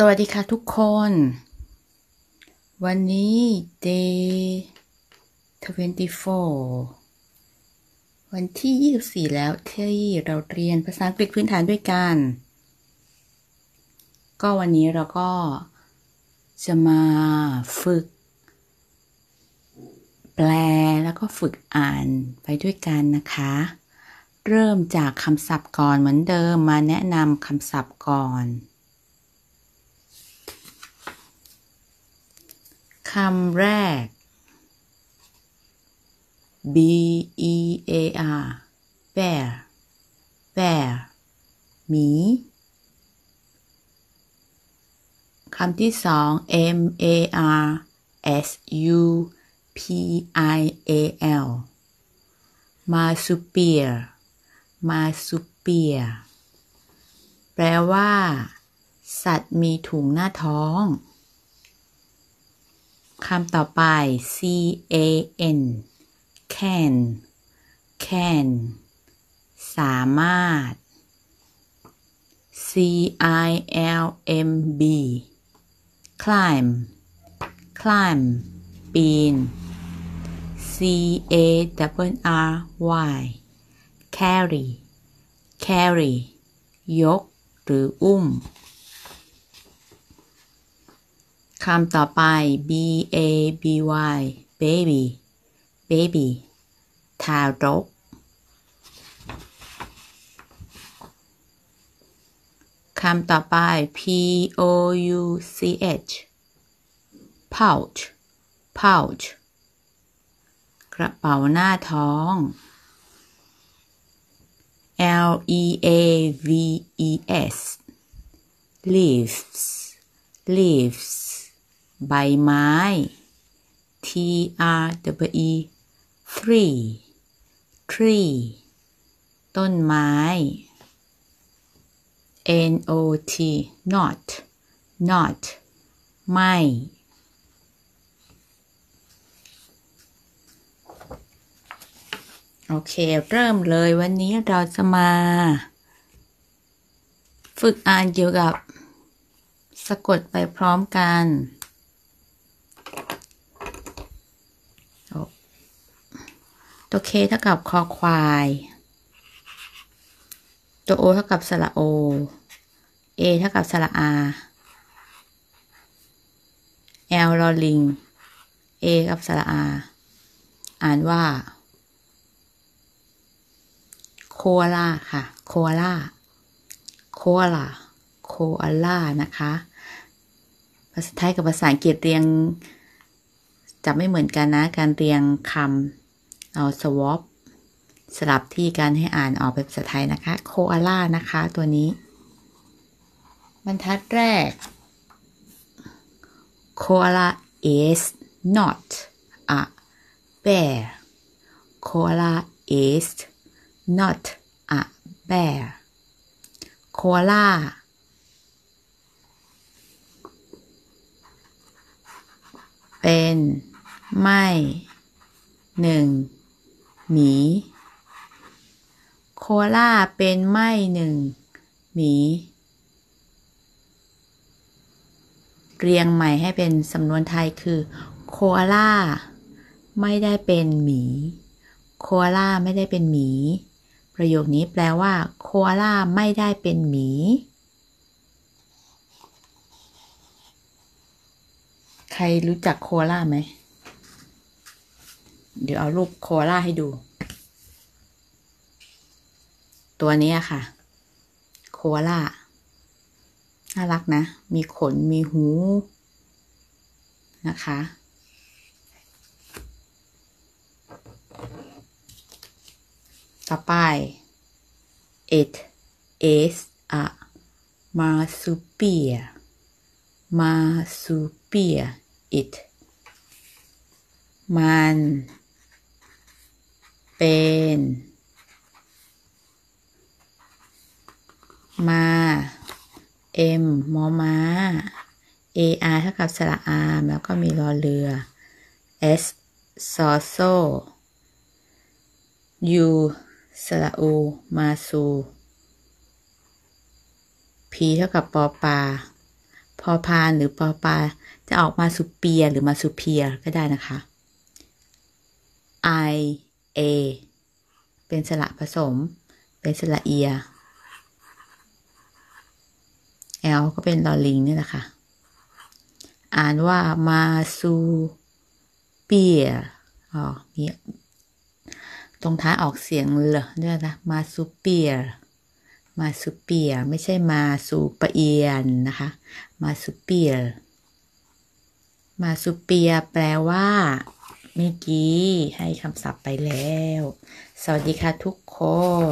สวัสดีค่ะทุกคน วันนี้ day 24 วันที่ 24 แล้วที่เราเรียนภาษาอังกฤษพื้นฐานด้วยกัน ก็วันนี้เราก็จะมาฝึก แปลแล้วก็ฝึกอ่านไปด้วยกันนะคะ เริ่มจากคำศัพท์ก่อนเหมือนเดิมมาแนะนำคำศัพท์ก่อน คำแรก B E A R bear bear หมี คำที่สอง M A R S U P I A L marsupial marsupial แปลว่า สัตว์มีถุงหน้าท้อง คำต่อไป c a n can can สามารถ c i l m b climb climb ปีน c a w r y carry carry ยก หรืออุ้ม คำต่อไป b a b y baby baby ทารก คำต่อไป p o u c h pouch pouch กระเป๋าหน้าท้อง L E A V E S leaves leaves ใบไม้ T R W E tree tree ต้นไม้ N O T not not ไม่ โอเค เริ่มเลยวันนี้เราจะมา ฝึกอ่านเกี่ยวกับ สะกดไปพร้อมกัน ตัว K เท่ากับคอควาย ตัว O เท่ากับสระโอ A เท่ากับสระอา L ลอลิง A กับสระอา อ่านว่า โคอาล่าค่ะ โคอาล่า โคอาล่า โคอาล่านะคะ ภาษาไทยกับภาษาอังกฤษเรียงจะไม่เหมือนกันนะ การเรียงคำ เอา swap สลับที่การให้อ่านออกเป็นภาษาไทยนะคะ โคอาล่านะคะตัวนี้ บรรทัดแรก koala is not a bear koala is not a bear koala เป็น ไม่หนึ่ง หมี โคล่าเป็นไม่หนึ่ง หมี เรียงใหม่ให้เป็นสำนวนไทยคือ โคอาล่าไม่ได้เป็นหมี โคอาล่าไม่ได้เป็นหมี ประโยคนี้แปลว่า โคอาล่าไม่ได้เป็นหมีใครรู้จักโคอาล่าไหม เดี๋ยวเอารูปโคล่าให้ดู ตัวนี้ค่ะ โคล่าน่ารักนะ มีขนมีหู นะคะ ต่อไป it is a marsupial marsupial it มัน เป็น มา M มอมา AR เท่ากับสระอาแล้วก็มีรอเรือ S ซอโซ U สระอู มาซู P เท่ากับปอปา พอพานหรือปอปา จะออกมาสุเปียหรือมาสุเพียก็ได้นะคะ I A เป็นสระผสม เป็นสระเอีย L ก็เป็นลอลิงนี่แหละค่ะ อ่านว่ามาซูเปียอ๋อมีตรงท้ายออกเสียงเลยด้วยนะ มาซูเปีย มาซูเปีย ไม่ใช่มาซูปเอียนนะคะ มาซูเปีย มาซูเปียแปลว่า เมื่อกี้ให้คำศัพท์ไปแล้ว สวัสดีค่ะทุกค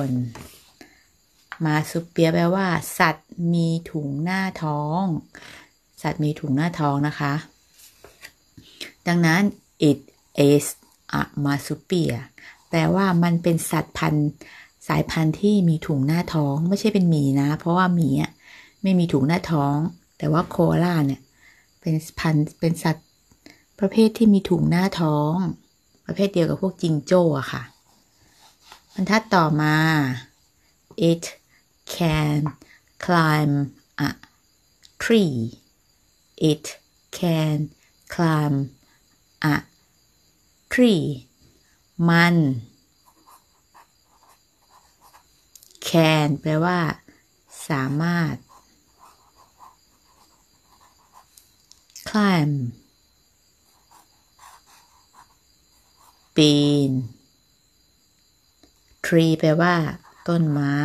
น มาซูเปียแปลว่า สัตว์มีถุงหน้าท้อง สัตว์มีถุงหน้าท้องนะคะ ดังนั้น it is a marsupial แปลว่ามันเป็นสัตว์พันธุ์สายพันธุ์ที่มีถุงหน้าท้อง ไม่ใช่เป็นหมีนะ เพราะว่าหมีอะไม่มีถุงหน้าท้อง แต่ว่าโคอาล่าเนี่ยเป็นพันธุ์เป็นสัตว์ ประเภทที่มีถุงหน้าท้อง ประเภทเดียวกับพวกจิงโจ้อะค่ะบรรทัดต่อมา it can climb a tree it can climb a tree มัน can แปลว่า สามารถ climb ปีน tree แปลว่า ต้นไม้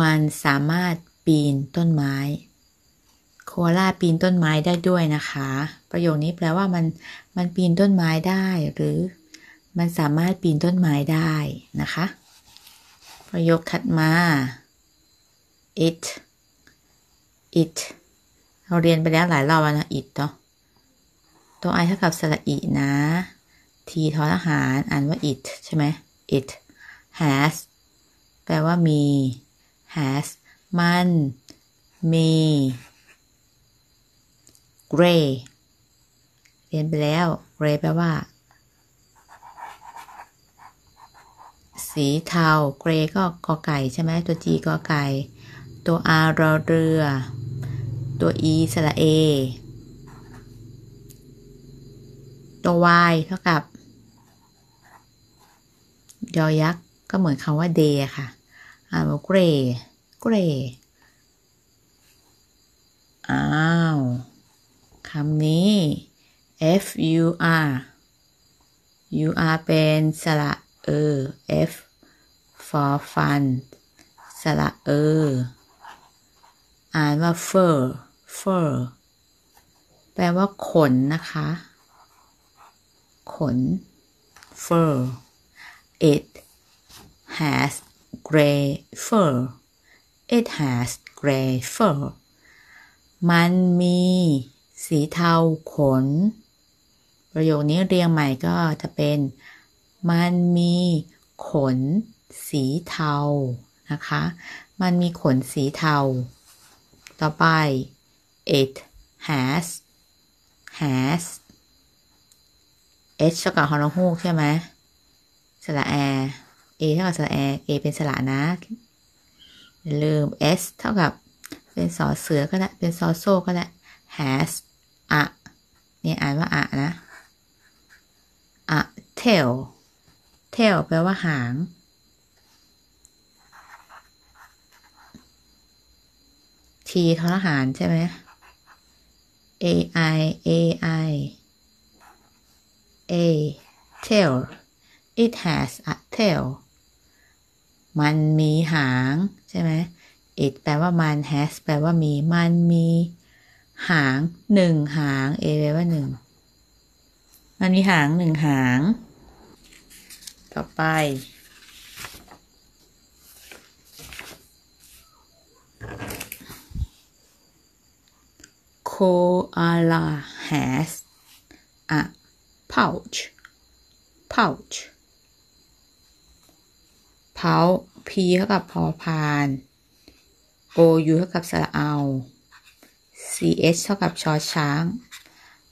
มันสามารถปีนต้นไม้ โคอาล่าปีนต้นไม้ได้ด้วยนะคะ ประโยคนี้แปลว่ามันมันปีนต้นไม้ได้หรือ มันสามารถปีนต้นไม้ได้นะคะ ประโยคถัดมา it it เราเรียนไปแล้วหลายรอบแล้วนะ it เนาะ ตัว i เท่ากับสระอีนะ t ทอทหารอ่านว่า it ใช่ไหม it has แปลว่ามี has มันมี gray เรียนไปแล้ว gray แปลว่า สีเทา gray ก็กอไก่ใช่ไหมตัว g กอไก่ ตัว r รอเรือ ตัว e สระเอ ตัว y เท่ากับ ยอยักษ์ก็เหมือนคำว่า day ค่ะอ่านว่า gray gray อ้าวคำนี้ f u r u r เป็นสระเออ f for fun สระเออ อ่านว่า fur fur แปลว่าขนนะคะ ขน fur it has gray fur it has gray fur มันมีสีเทาขน ประโยคนี้เรียงใหม่ก็จะเป็น มันมีขนสีเทา นะคะ มันมีขนสีเทา ต่อไป it has has h เท่ากับฮอลฮูกใช่ไหมสระแอ a เท่ากับสระแอ a เป็นสระนะลืม s เท่ากับเป็นสอเสือก็ได้ เป็นซอโซ่ก็ได้ has อะนี่อ่านว่าอะนะอะ tail tail แปลว่าหาง t ทอทหารใช่ไหม a i a i a tail it has a tail มันมีหางใช่ไหม it แปลว่ามัน has แปลว่ามี มันมีหางหนึ่งหาง a แปลว่าหนึ่ง มันมีหางหนึ่งหาง ต่อไป koala has a pouch pouch pouch p เท่ากับพอพาน o u เท่ากับสระเอา ch เท่ากับชอช้าง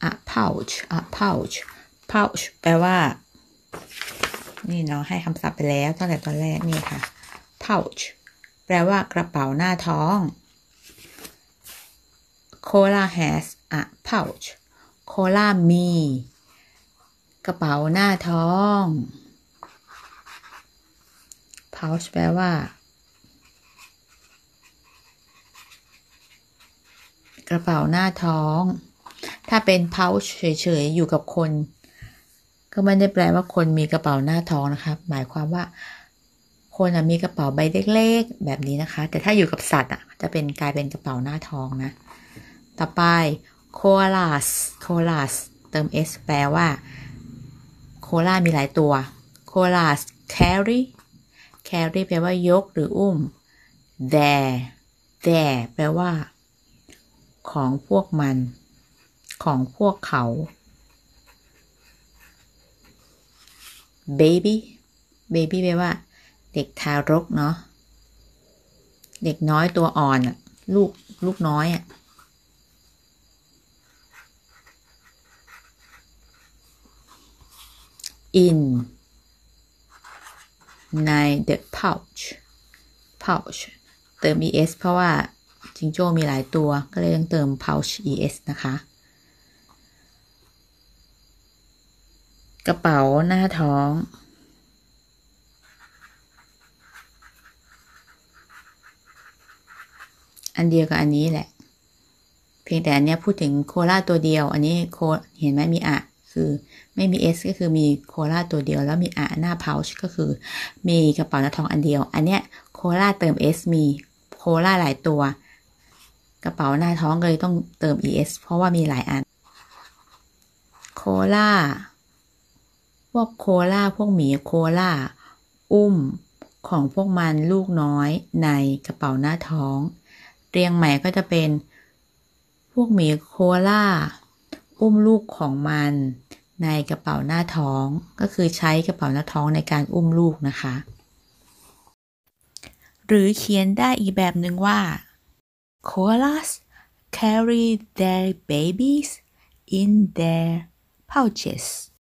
a pouch a pouch pouch แปลว่า นี่เนาะให้คำศัพท์ไปแล้วตั้งแต่ตอนแรกนี่ค่ะ pouch แปลว่ากระเป๋าหน้าท้อง Cola has a pouch Cola มี กระเป๋าหน้าท้อง pouch แปลว่า กระเป๋าหน้าท้อง ถ้าเป็น pouch เฉยๆ อยู่กับคน ก็ไม่ได้แปลว่าคนมีกระเป๋าหน้าท้องนะคะ หมายความว่า คนมีกระเป๋าใบเล็กๆ แบบนี้นะคะ แต่ถ้าอยู่กับสัตว์อะ จะเป็นกลายเป็นกระเป๋าหน้าท้องนะ ต่อไป koalas koalas เติม s แปลว่า ลามีหลายตัว koalas carry carry แปลว่ายกหรืออุ้ม there there แปลว่า ของพวกมัน ของพวกเขา baby baby แปลว่า เด็กทารกเนาะ เด็กน้อยตัวอ่อน ลูก ลูกน้อยอะ in ใน the pouch pouch เติม es เพราะว่าจิงโจ้มีหลายตัวก็เลยต้องเติม pouch es นะคะ กระเป๋าหน้าท้อง อันเดียวกับอันนี้แหละ เพียงแต่อันนี้พูดถึงโคลาตัวเดียว อันนี้โคเห็นไหมมีอะ คือไม่มี S ก็คือมีโคลาตัวเดียว แล้วมีอะหน้า pouch ก็คือ มีกระเป๋าหน้าท้องอันเดียว อันเนี้ยโคลาเติม S มีโคลาหลายตัว กระเป๋าหน้าท้องเลยต้องเติม ES เพราะว่ามีหลายอันโคลาพวกโคลาพวกหมีโคลาอุ้มของพวกมันลูกน้อยในกระเป๋าหน้าท้อง เรียงใหม่ก็จะเป็นพวกหมีโคลาอุ้มลูกของมัน ในกระเป๋าหน้าท้องก็คือใช้กระเป๋าหน้าท้องในการอุ้มลูกนะคะ หรือเขียนได้อีกแบบหนึ่งว่า koalas carry their babies in their pouches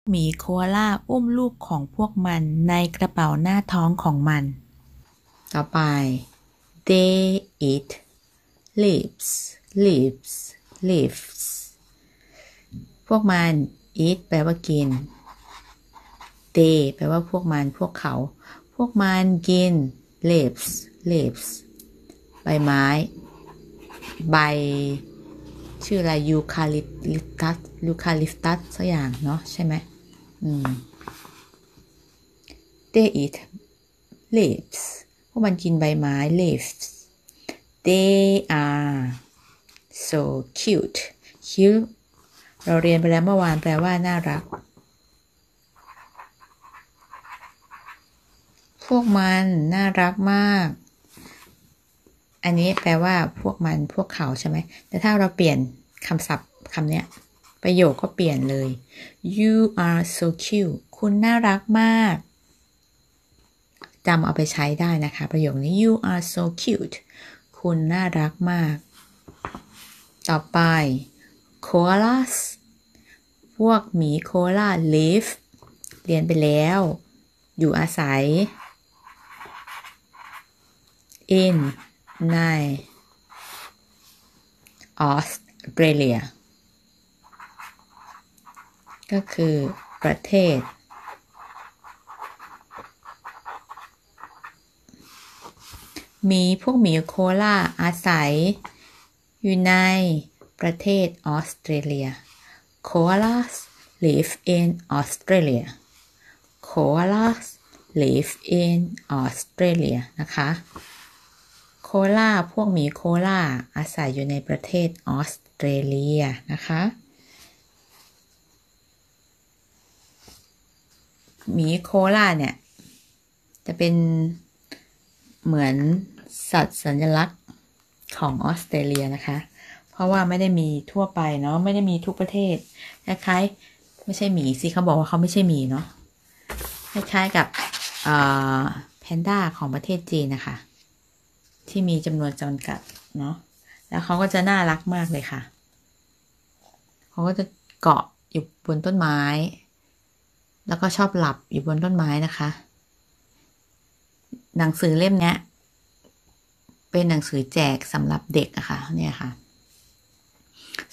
หมีโคอาลาอุ้มลูกของพวกมันในกระเป๋าหน้าท้องของมัน ต่อไป they eat leaves leaves leaves พวกมัน eat แปลว่ากิน they แปลว่าพวกมันพวกเขา พวกมันกิน leaves leaves ใบไม้ ใบ ชื่ออะไรยูคาลิปตัสยูคาลิปตัสสักอย่างเนาะใช่ไหมอืม they eat leaves พวกมันกินใบไม้ leaves they are so cute cute เราเรียนไปแล้วเมื่อวานแปลว่าน่ารัก พวกมันน่ารักมาก อันนี้แปลว่าพวกมันพวกเขาใช่ไหม แต่ถ้าเราเปลี่ยนคำศัพท์คำเนี้ย ประโยคก็เปลี่ยนเลย you are so cute คุณน่ารักมากจำเอาไปใช้ได้นะคะ ประโยคนี้ you are so cute คุณน่ารักมาก ต่อไป koalas พวกหมีโคลา live เรียนไปแล้ว อยู่อาศัย in ในออสเตรเลีย ก็คือประเทศ มีพวกหมีโคลาอาศัย อยู่ใน ประเทศออสเตรเลีย Koalas live in Australia Koalas live in Australia นะคะ โคลาพวกหมีโคลาอาศัยอยู่ในประเทศออสเตรเลียนะคะหมีโคลาเนี่ย จะเป็นเหมือนสัตว์สัญลักษณ์ของออสเตรเลียนะคะ เพราะว่าไม่ได้มีทั่วไปเนาะไม่ได้มีทุกประเทศคล้ายๆไม่ใช่หมีสิเขาบอกว่าเขาไม่ใช่หมีเนาะคล้ายๆกับแพนด้าของประเทศจีนนะคะ ที่มีจำนวนจำกัดเนาะแล้วเขาก็จะน่ารักมากเลยค่ะเขาก็จะเกาะอยู่บนต้นไม้ แล้วก็ชอบหลับอยู่บนต้นไม้นะคะ หนังสือเล่มนี้เป็นหนังสือแจกสำหรับเด็กอะค่ะเนี่ยค่ะ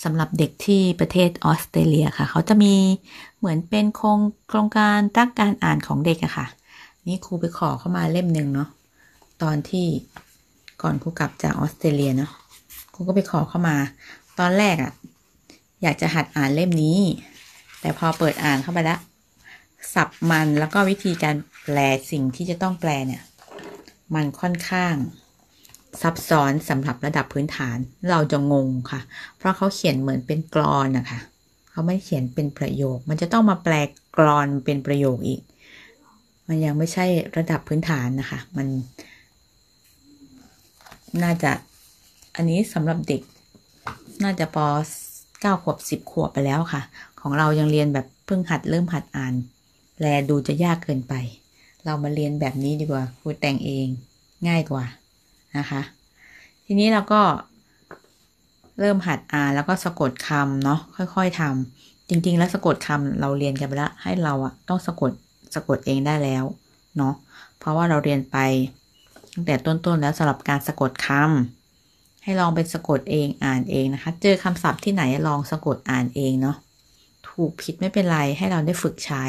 สำหรับเด็กที่ประเทศออสเตรเลียค่ะ เขาจะมีเหมือนเป็นโครงโครงการรักการอ่านของเด็กอะค่ะ นี่ครูไปขอเข้ามาเล่มหนึ่งเนาะตอนที่ก่อนครูกลับจากออสเตรเลียเนาะครูก็ไปขอเข้ามา ตอนแรกอะอยากจะหัดอ่านเล่มนี้ แต่พอเปิดอ่านเข้าไปแล้วสับมันแล้วก็วิธีการแปลสิ่งที่จะต้องแปลเนี่ย มันค่อนข้าง ซับซ้อนสำหรับระดับพื้นฐานเราจะงงค่ะ เพราะเขาเขียนเหมือนเป็นกรอนนะคะเขาไม่เขียนเป็นประโยค มันจะต้องมาแปลกรอนเป็นประโยคอีก มันยังไม่ใช่ระดับพื้นฐานนะคะ มัน น่าจะอันนี้สำหรับเด็ก น่าจะปเก้าขวบสิบขวบไปแล้วค่ะ ของเรายังเรียนแบบเพิ่งหัดเริ่มหัดอ่าน แลดูจะยากเกินไป เรามาเรียนแบบนี้ดีกว่าครูแต่งเองง่ายกว่า นะคะ ทีนี้เราก็เริ่มหัดอ่านแล้วก็สะกดคำเนาะค่อย ๆทำจริง ๆ แล้วสะกดคำเราเรียนกันไปแล้วให้เราอะต้องสะกดสะกดเองได้แล้วเนาะเพราะว่าเราเรียนไปตั้งแต่ต้นๆแล้วสำหรับการสะกดคำให้ลองเป็นสะกดเองอ่านเองนะคะ เจอคำศัพท์ที่ไหนลองสะกดอ่านเองเนาะถูกผิดไม่เป็นไรให้เราได้ฝึกใช้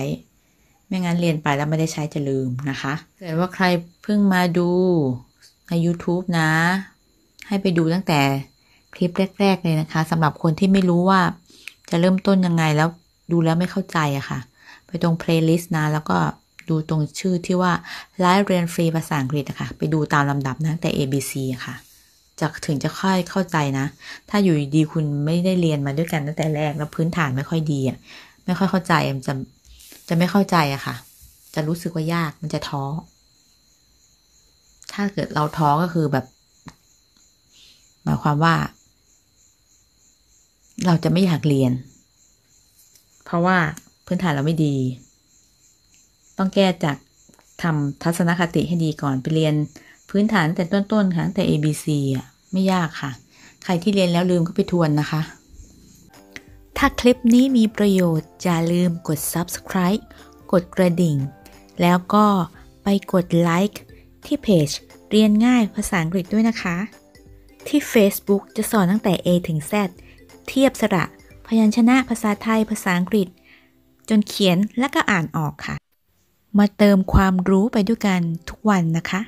ไม่งั้นเรียนไปแล้วไม่ได้ใช้จะลืมนะคะเกิดว่าใครเพิ่งมาดู ใน YouTube นะ ให้ไปดูตั้งแต่คลิปแรก ๆ เลยนะคะสำหรับคนที่ไม่รู้ว่าจะเริ่มต้นยังไงแล้วดูแล้วไม่เข้าใจอะคะ่ะ ไปตรง playlist นะ แล้วก็ดูตรงชื่อที่ว่าไลฟ์เรียนฟรีภาษาอังกฤษอะคะ่ะไปดูตามลำดับนะแต่ ABC อะคะ่ะจะถึงจะค่อยเข้าใจนะ ถ้าอยู่ดีคุณไม่ได้เรียนมาด้วยกันตั้งแต่แรกแล้วพื้นฐานไม่ค่อยดีอะไม่ค่อยเข้าใจจะจะไม่เข้าใจอะคะ่ะ จะรู้สึกว่ายากมันจะท้อ ถ้าเกิดเราท้อก็คือแบบหมายความว่า เราจะไม่อยากเรียน เพราะว่าพื้นฐานเราไม่ดี ต้องแก้จากทำทัศนคติให้ดีก่อนไปเรียนพื้นฐานแต่ต้นๆค่ะแต่ A B C อะไม่ยากค่ะ ใครที่เรียนแล้วลืมก็ไปทวนนะคะ ถ้าคลิปนี้มีประโยชน์ อย่าลืมกด subscribe กดกระดิ่ง แล้วก็ไปกดไลค์ ที่เพจเรียนง่ายภาษาอังกฤษด้วยนะคะ ที่ Facebook จะสอนตั้งแต่ A ถึง Z เทียบสระ พยัญชนะภาษาไทย ภาษาอังกฤษ จนเขียนและก็อ่านออกค่ะ มาเติมความรู้ไปด้วยกันทุกวันนะคะ